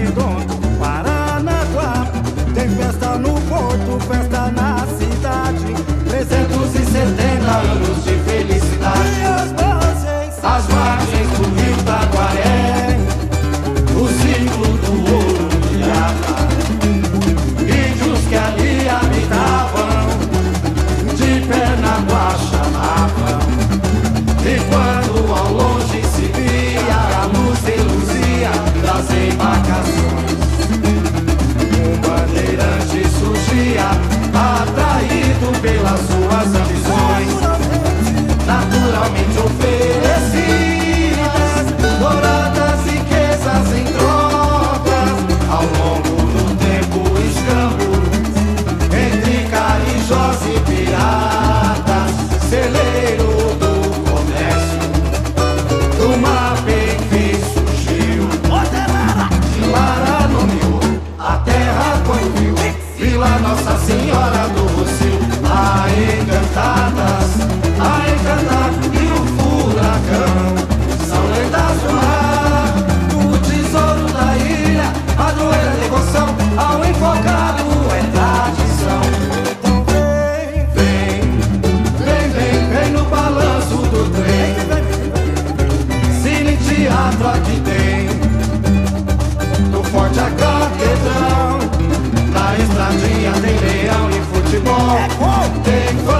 Redondo, Paranaguá. Tem festa no porto, festa na cidade. 370 anos de felicidade. E as margens, as margens do rio Taquaré. O ciclo do ouro de Arra. Índios que ali habitavam, de perna na mar. sozinho. back. thing.